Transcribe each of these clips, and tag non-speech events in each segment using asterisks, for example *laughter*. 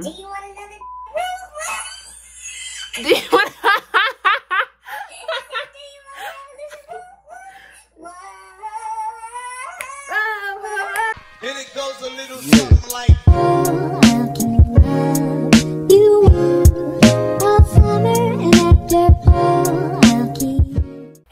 Mm-mm. Do you want another? Do you want? *laughs* And it goes a little something like.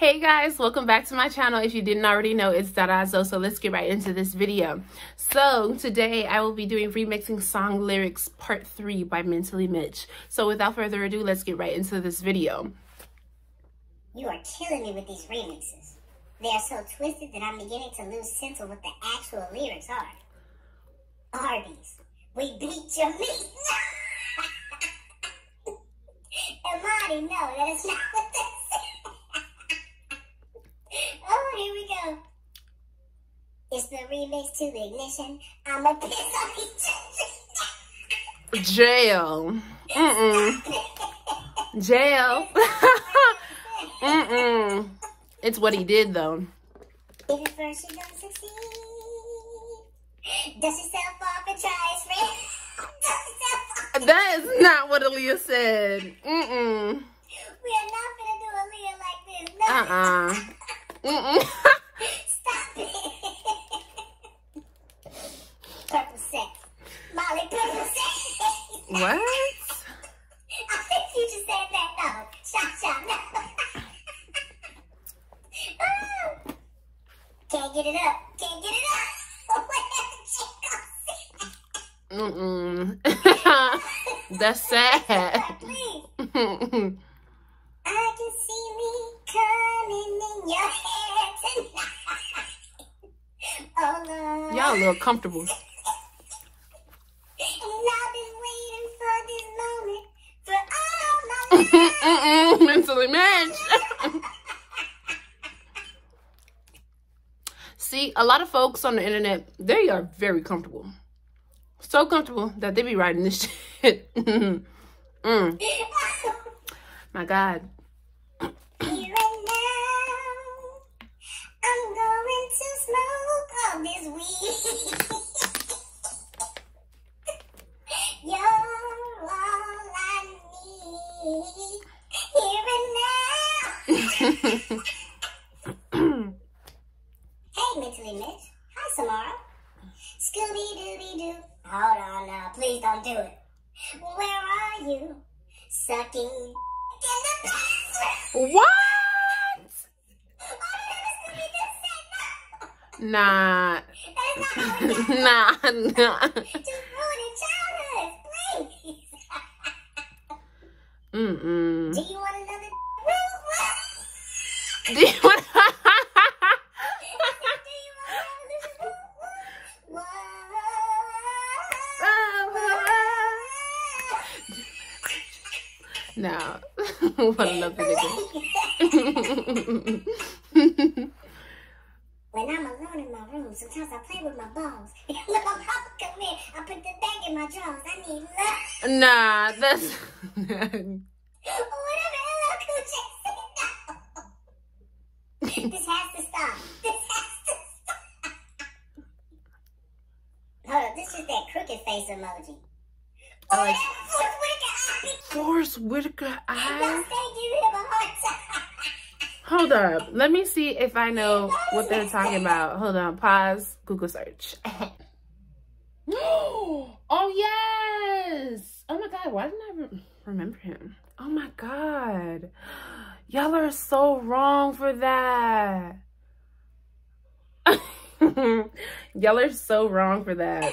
Hey guys, welcome back to my channel. If you didn't already know, it's DadaZoe, so let's get right into this video. So today I will be doing remixing song lyrics part 3 by Mentally Mitch. So without further ado, let's get right into this video. You are killing me with these remixes. They are so twisted that I'm beginning to lose sense of what the actual lyrics are. Arby's, we beat your meat. and Marty, no, that is not what this is. oh, here we go. It's the remix to the ignition. I'm a piss on each Jail. Mm-mm. Jail. *laughs* Mm-mm. It's what he did though. If first you don't succeed, dust yourself off and try it, friend. *laughs* Dust yourself off. That is not what Aaliyah said. Mm-mm. We are not gonna do Aaliyah like this. No. Uh-uh. Mm-mm. Stop *laughs* what? I think you just said that. No. Shot, shot, no. Can't get it up. Can't get it up. Where the chick Mm-mm. *laughs* That's sad. Please. I can see me coming in your tonight. Oh. Y'all a little comfortable. Mentally Mitch. See, a lot of folks on the internet, they are very comfortable. So comfortable that they be writing this *laughs* shit. mm. *laughs* My God. Hey, Mentally Mitch. Hi, Samara. Scooby Dooby Doo. Hold on now. Please don't do it. Where are you? Sucking in the bathroom. What? Scooby-Doo said no. Nah. Not what we got. nah, nah. Just ruining childhood. Please. Mm-mm. Do you want another? *laughs* Do you want- *laughs* no. what another nigga. When I'm alone in my room, sometimes I play with my balls. When my mama come in, I put the bag in my drawers. I need love. nah, that's *laughs* Or whatever LL Cool J said. No. this has to stop. This has to stop. Hold on, this is that crooked face emoji. Oh, like- that Forest Whitaker eye. Whitaker Don't eyes. say give him a hard time. Hold up. Let me see if I know what they're talking about. Hold on. Pause. Google search. *laughs* oh, yes. Oh, my God. Why didn't I re- remember him? Oh, my God. Y'all are so wrong for that. *laughs* Y'all are so wrong for that.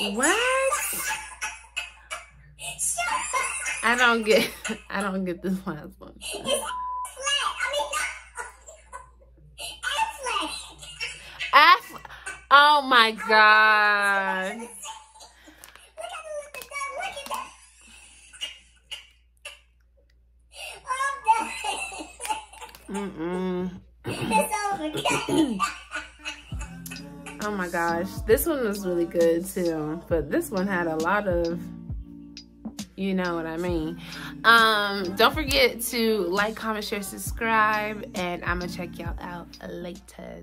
What? I don't get *laughs* I don't get this last one. It's flat. I mean, no. Affleck. F Oh my god. Look at the look at that. Look at that. Oh, I'm done. Mm-mm. Oh my gosh. This one was really good too. But this one had a lot of You know what I mean. Um, don't forget to like, comment, share, subscribe, and I'm gonna check y'all out later.